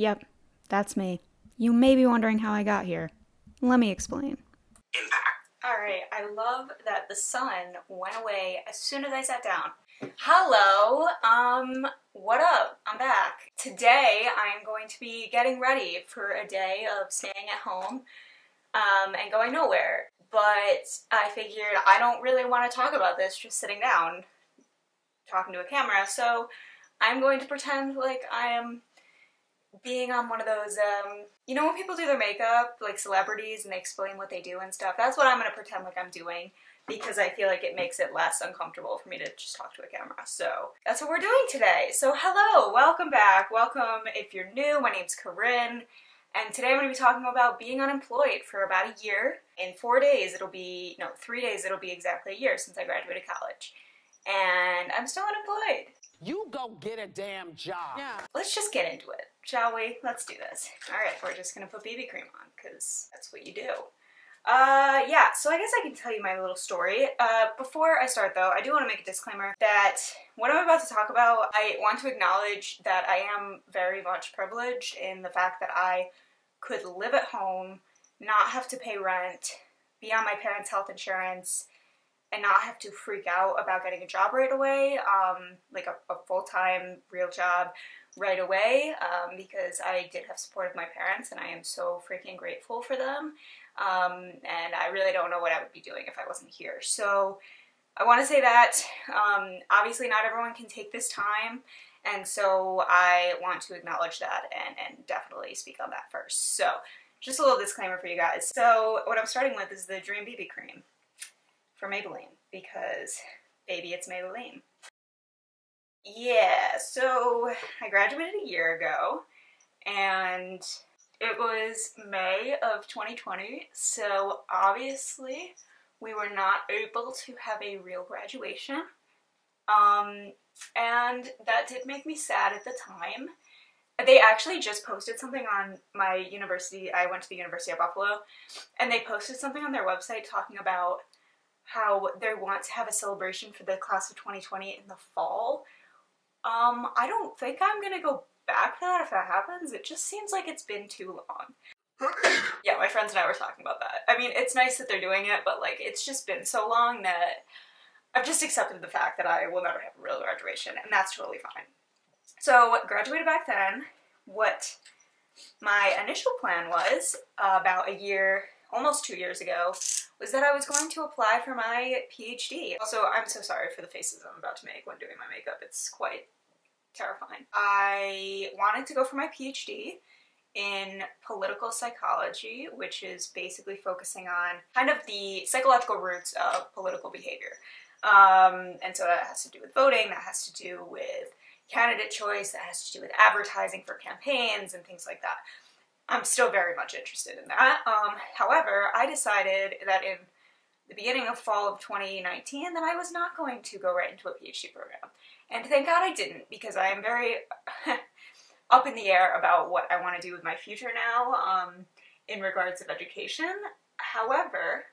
Yep, that's me. You may be wondering how I got here. Let me explain. Impact. Alright, I love that the sun went away as soon as I sat down. Hello, um, what up? I'm back. Today I'm going to be getting ready for a day of staying at home um, and going nowhere. But I figured I don't really want to talk about this just sitting down talking to a camera, so I'm going to pretend like I am being on one of those, um, you know when people do their makeup, like celebrities, and they explain what they do and stuff? That's what I'm going to pretend like I'm doing because I feel like it makes it less uncomfortable for me to just talk to a camera. So that's what we're doing today. So hello, welcome back. Welcome if you're new. My name's Corinne. And today I'm going to be talking about being unemployed for about a year. In four days, it'll be, no, three days, it'll be exactly a year since I graduated college. And I'm still unemployed. You go get a damn job. Yeah. Let's just get into it, shall we? Let's do this. All right, we're just gonna put BB cream on because that's what you do. Uh, yeah, so I guess I can tell you my little story. Uh, before I start though, I do want to make a disclaimer that what I'm about to talk about, I want to acknowledge that I am very much privileged in the fact that I could live at home, not have to pay rent, be on my parents' health insurance, and not have to freak out about getting a job right away, um, like a, a full-time real job right away, um, because I did have support of my parents and I am so freaking grateful for them. Um, and I really don't know what I would be doing if I wasn't here. So I want to say that um, obviously not everyone can take this time, and so I want to acknowledge that and, and definitely speak on that first. So just a little disclaimer for you guys. So what I'm starting with is the Dream BB Cream for Maybelline because baby, it's Maybelline. Yeah, so I graduated a year ago and it was May of 2020, so obviously we were not able to have a real graduation. Um, and that did make me sad at the time. They actually just posted something on my university, I went to the University of Buffalo, and they posted something on their website talking about how they want to have a celebration for the class of 2020 in the fall. Um, I don't think I'm gonna go back to that if that happens. It just seems like it's been too long. yeah, my friends and I were talking about that. I mean, it's nice that they're doing it, but like, it's just been so long that I've just accepted the fact that I will never have a real graduation, and that's totally fine. So, graduated back then. What my initial plan was uh, about a year, almost two years ago, was that I was going to apply for my PhD. Also, I'm so sorry for the faces I'm about to make when doing my makeup. It's quite terrifying. I wanted to go for my PhD in political psychology, which is basically focusing on kind of the psychological roots of political behavior. Um, and so that has to do with voting, that has to do with candidate choice, that has to do with advertising for campaigns and things like that. I'm still very much interested in that. Um, however, I decided that in the beginning of fall of 2019 that I was not going to go right into a PhD program. And thank God I didn't because I am very up in the air about what I want to do with my future now um, in regards of education. However,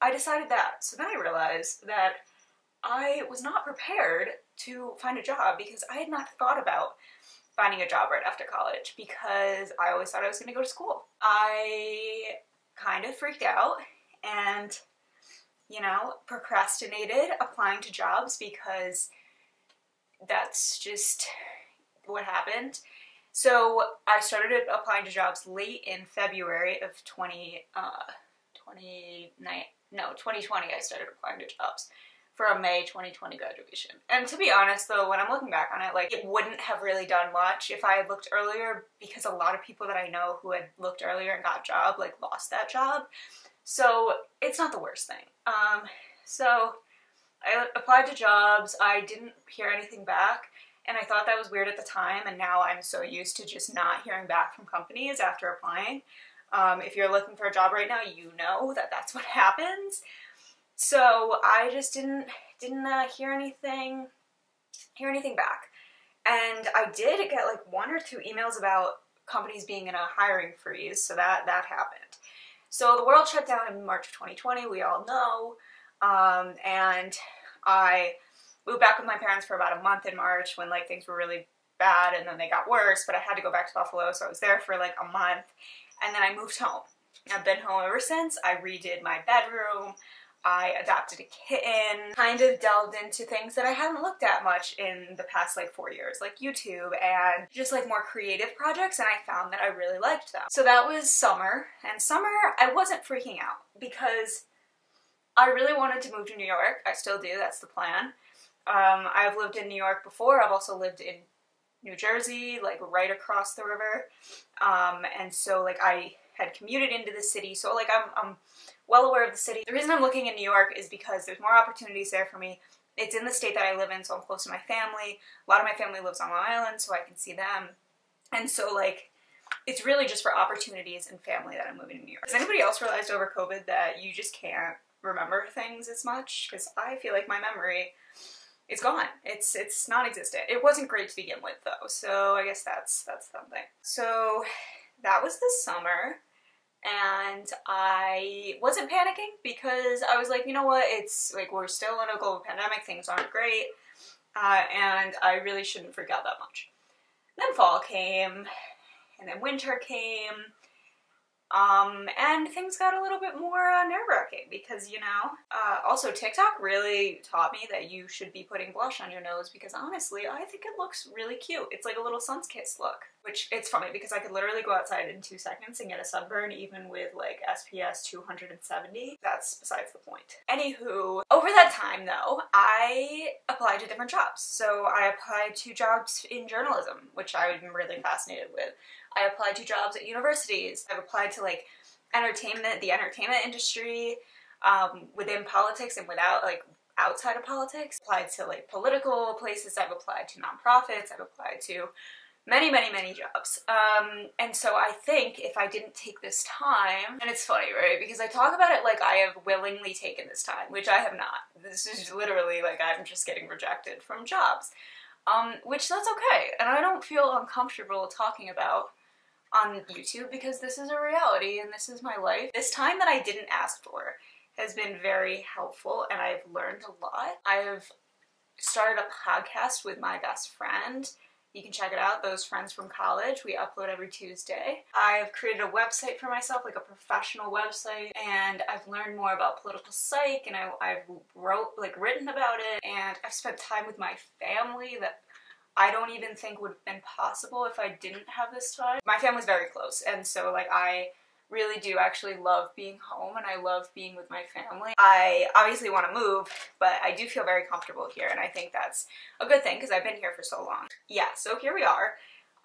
I decided that. So then I realized that I was not prepared to find a job because I had not thought about finding a job right after college because I always thought I was going to go to school. I kind of freaked out and, you know, procrastinated applying to jobs because that's just what happened. So I started applying to jobs late in February of 20, uh, 29, no, 2020 I started applying to jobs for a May 2020 graduation. And to be honest though, when I'm looking back on it, like it wouldn't have really done much if I had looked earlier because a lot of people that I know who had looked earlier and got a job like lost that job. So it's not the worst thing. Um, so I applied to jobs, I didn't hear anything back, and I thought that was weird at the time, and now I'm so used to just not hearing back from companies after applying. Um, if you're looking for a job right now, you know that that's what happens. So I just didn't didn't uh, hear anything hear anything back, and I did get like one or two emails about companies being in a hiring freeze. So that that happened. So the world shut down in March of 2020. We all know. Um, and I moved back with my parents for about a month in March when like things were really bad and then they got worse, but I had to go back to Buffalo, so I was there for like a month and then I moved home. I've been home ever since. I redid my bedroom. I adopted a kitten, kind of delved into things that I hadn't looked at much in the past like four years, like YouTube and just like more creative projects, and I found that I really liked them. So that was summer, and summer I wasn't freaking out because I really wanted to move to New York. I still do, that's the plan. Um, I've lived in New York before, I've also lived in New Jersey, like right across the river, um, and so like I had commuted into the city, so like I'm, I'm well aware of the city. The reason I'm looking in New York is because there's more opportunities there for me. It's in the state that I live in, so I'm close to my family. A lot of my family lives on Long Island, so I can see them. And so, like, it's really just for opportunities and family that I'm moving to New York. Has anybody else realized over COVID that you just can't remember things as much? Because I feel like my memory is gone. It's it's non-existent. It wasn't great to begin with though, so I guess that's that's something. So that was the summer and I wasn't panicking because I was like, you know what, it's like we're still in a global pandemic, things aren't great, uh, and I really shouldn't freak out that much. then fall came, and then winter came, um, and things got a little bit more uh, nerve-wracking because, you know, uh, also TikTok really taught me that you should be putting blush on your nose because honestly, I think it looks really cute. It's like a little sun's kiss look, which it's funny because I could literally go outside in two seconds and get a sunburn even with like SPF 270. That's besides the point. Anywho, over that time though, I applied to different jobs. So I applied to jobs in journalism, which I'm really fascinated with. I applied to jobs at universities. I've applied to like entertainment, the entertainment industry, um, within politics and without like outside of politics. Applied to like political places. I've applied to nonprofits. I've applied to many, many, many jobs. Um, and so I think if I didn't take this time, and it's funny, right? Because I talk about it like I have willingly taken this time, which I have not. This is literally like I'm just getting rejected from jobs. Um, which that's okay. And I don't feel uncomfortable talking about on YouTube because this is a reality and this is my life. This time that I didn't ask for has been very helpful and I've learned a lot. I've started a podcast with my best friend. You can check it out, Those Friends from College. We upload every Tuesday. I've created a website for myself, like a professional website, and I've learned more about political psych and I, have wrote, like written about it, and I've spent time with my family that I don't even think would have been possible if I didn't have this time. My family's very close, and so like I really do actually love being home and I love being with my family. I obviously want to move, but I do feel very comfortable here, and I think that's a good thing because I've been here for so long. Yeah, so here we are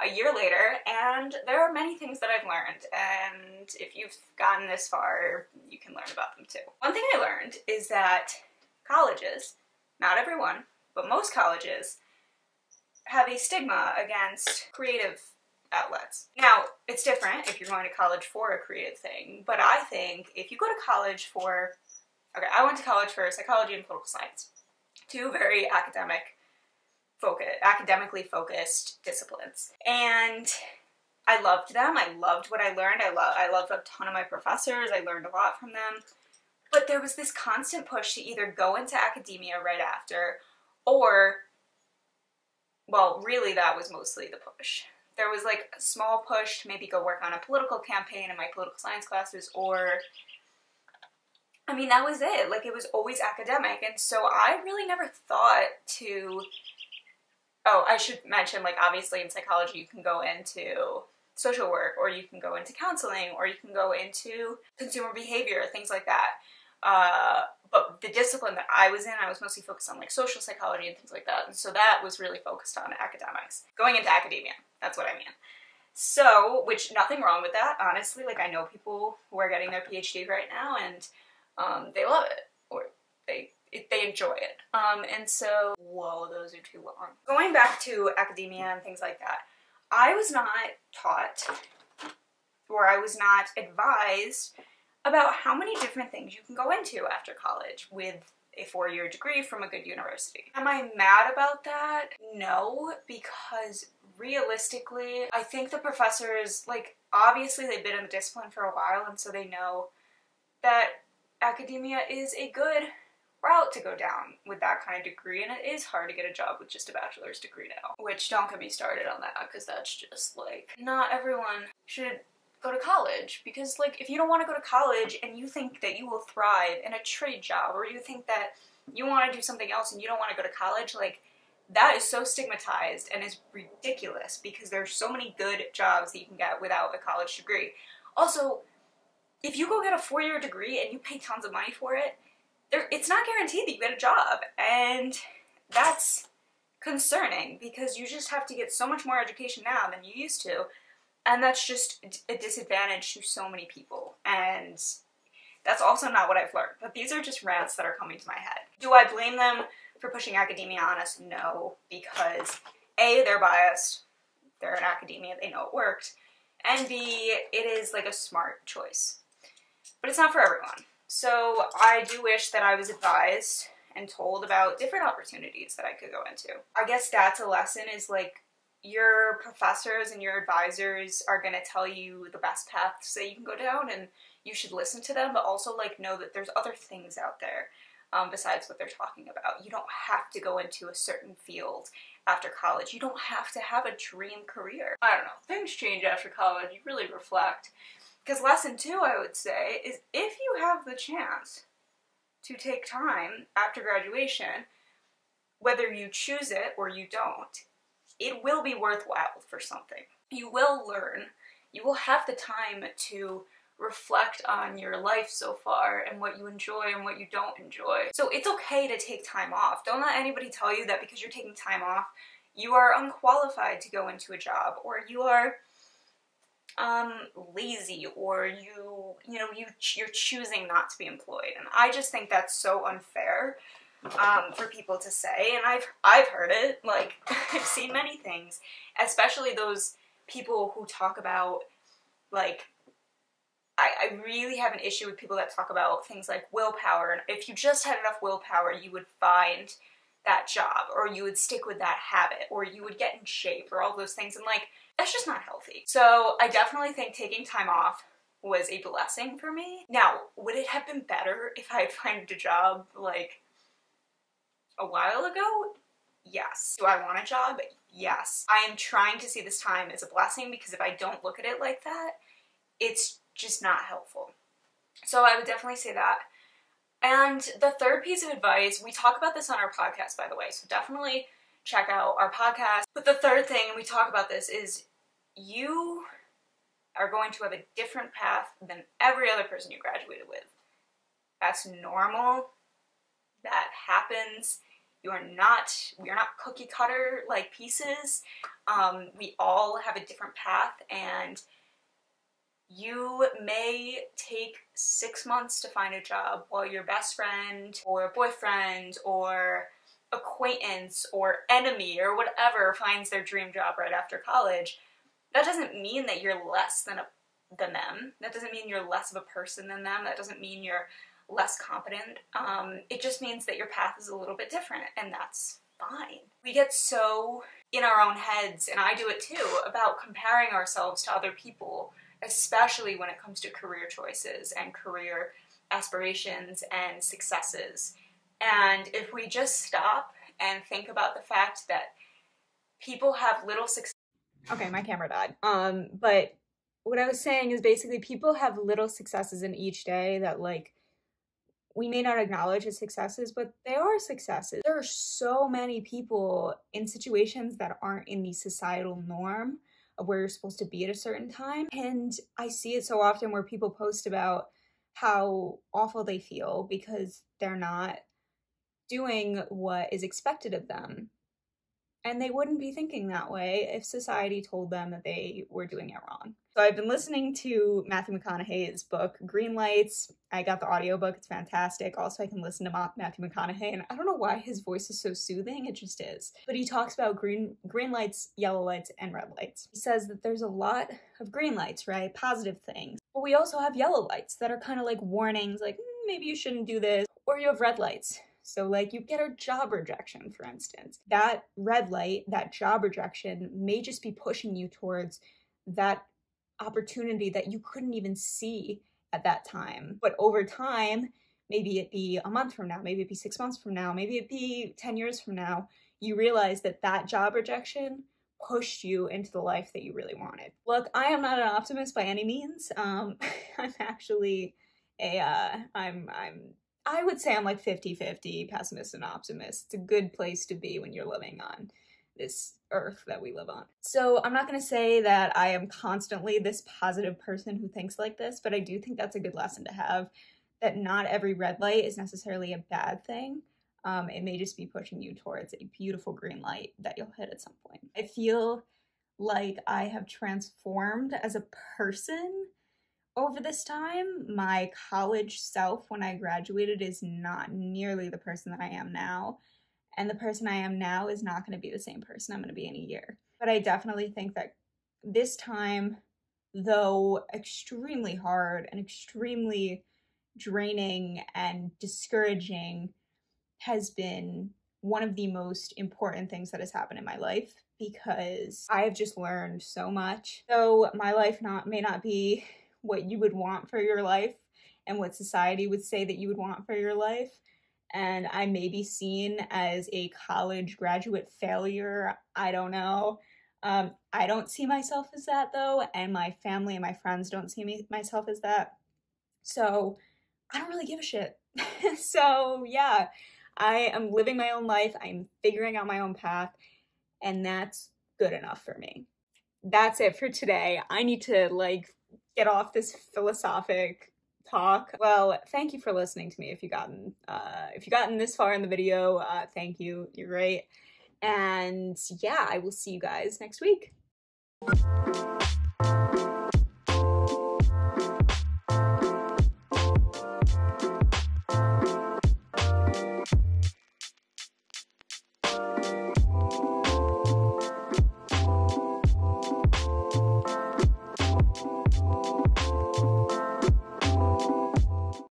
a year later, and there are many things that I've learned, and if you've gotten this far, you can learn about them too. One thing I learned is that colleges, not everyone, but most colleges, have a stigma against creative outlets. Now, it's different if you're going to college for a creative thing, but I think if you go to college for, okay, I went to college for psychology and political science, two very academic focus, academically focused disciplines. And I loved them. I loved what I learned. I, lo- I loved a ton of my professors. I learned a lot from them. But there was this constant push to either go into academia right after or well, really that was mostly the push. There was like a small push to maybe go work on a political campaign in my political science classes or I mean, that was it. Like, it was always academic. And so I really never thought to. Oh, I should mention, like, obviously in psychology, you can go into social work, or you can go into counseling, or you can go into consumer behavior, things like that. Uh, but the discipline that I was in, I was mostly focused on like social psychology and things like that. And so that was really focused on academics. Going into academia, that's what I mean. So, which nothing wrong with that, honestly. Like I know people who are getting their PhD right now and um, they love it or they they enjoy it. Um, and so, whoa, those are too long. Going back to academia and things like that, I was not taught or I was not advised about how many different things you can go into after college with a four-year degree from a good university. Am I mad about that? No, because realistically, I think the professors, like, obviously they've been in the discipline for a while and so they know that academia is a good route to go down with that kind of degree, and it is hard to get a job with just a bachelor's degree now. Which don't get me started on that because that's just like not everyone should go to college because like if you don't want to go to college and you think that you will thrive in a trade job or you think that you want to do something else and you don't want to go to college like that is so stigmatized and is ridiculous because there's so many good jobs that you can get without a college degree. Also, if you go get a four-year degree and you pay tons of money for it, there, it's not guaranteed that you get a job. And that's concerning because you just have to get so much more education now than you used to. And that's just a disadvantage to so many people. And that's also not what I've learned. But these are just rants that are coming to my head. Do I blame them for pushing academia on us? No, because A, they're biased. They're in academia, they know it worked. And B, it is like a smart choice. But it's not for everyone. So I do wish that I was advised and told about different opportunities that I could go into. I guess that's a lesson is like your professors and your advisors are going to tell you the best paths that you can go down and you should listen to them, but also like know that there's other things out there um, besides what they're talking about. You don't have to go into a certain field after college. You don't have to have a dream career. I don't know. Things change after college. You really reflect. Because lesson two, I would say, is if you have the chance to take time after graduation, whether you choose it or you don't, it will be worthwhile for something. You will learn, you will have the time to reflect on your life so far and what you enjoy and what you don't enjoy. So it's okay to take time off. Don't let anybody tell you that because you're taking time off, you are unqualified to go into a job or you are um, lazy or you, you know, you, you're choosing not to be employed. And I just think that's so unfair um, for people to say. And I've, I've heard it, like, I've seen many things, especially those people who talk about, like, I, I really have an issue with people that talk about things like willpower. And if you just had enough willpower, you would find that job or you would stick with that habit or you would get in shape or all those things. And like, that's just not healthy. So I definitely think taking time off was a blessing for me. Now, would it have been better if I had found a job like a while ago? Yes. Do I want a job? Yes. I am trying to see this time as a blessing because if I don't look at it like that, it's just not helpful. So I would definitely say that. And the third piece of advice, we talk about this on our podcast, by the way, so definitely check out our podcast. But the third thing, and we talk about this, is you are going to have a different path than every other person you graduated with. That's normal. That happens. You are not, we are not cookie cutter like pieces. Um, we all have a different path and you may take six months to find a job while your best friend or boyfriend or acquaintance or enemy or whatever finds their dream job right after college that doesn't mean that you're less than a than them. That doesn't mean you're less of a person than them. That doesn't mean you're less competent. Um, it just means that your path is a little bit different, and that's fine. We get so in our own heads, and I do it too, about comparing ourselves to other people, especially when it comes to career choices and career aspirations and successes. And if we just stop and think about the fact that people have little success Okay, my camera died. Um, but what I was saying is basically people have little successes in each day that like we may not acknowledge as successes, but they are successes. There are so many people in situations that aren't in the societal norm of where you're supposed to be at a certain time. And I see it so often where people post about how awful they feel because they're not doing what is expected of them. And they wouldn't be thinking that way if society told them that they were doing it wrong. So I've been listening to Matthew McConaughey's book, Green Lights. I got the audiobook, it's fantastic. Also, I can listen to Matthew McConaughey, and I don't know why his voice is so soothing, it just is. But he talks about green green lights, yellow lights, and red lights. He says that there's a lot of green lights, right? Positive things. But we also have yellow lights that are kind of like warnings, like mm, maybe you shouldn't do this. Or you have red lights so, like, you get a job rejection, for instance. That red light, that job rejection, may just be pushing you towards that opportunity that you couldn't even see at that time. But over time, maybe it be a month from now, maybe it be six months from now, maybe it be 10 years from now, you realize that that job rejection pushed you into the life that you really wanted. Look, I am not an optimist by any means. Um, I'm actually a, uh, I'm, I'm, I would say I'm like 50-50 pessimist and optimist. It's a good place to be when you're living on this earth that we live on. So I'm not going to say that I am constantly this positive person who thinks like this, but I do think that's a good lesson to have that not every red light is necessarily a bad thing. Um, it may just be pushing you towards a beautiful green light that you'll hit at some point. I feel like I have transformed as a person over this time. My college self, when I graduated, is not nearly the person that I am now. And the person I am now is not going to be the same person I'm going to be in a year. But I definitely think that this time, though extremely hard and extremely draining and discouraging, has been one of the most important things that has happened in my life because I have just learned so much. Though my life not may not be what you would want for your life and what society would say that you would want for your life, and I may be seen as a college graduate failure. I don't know. Um, I don't see myself as that though, and my family and my friends don't see me myself as that. So I don't really give a shit. so yeah, I am living my own life. I'm figuring out my own path, and that's good enough for me. That's it for today. I need to like get off this philosophic talk. Well, thank you for listening to me. If you gotten uh, if you gotten this far in the video, uh, thank you. You're great. And yeah, I will see you guys next week.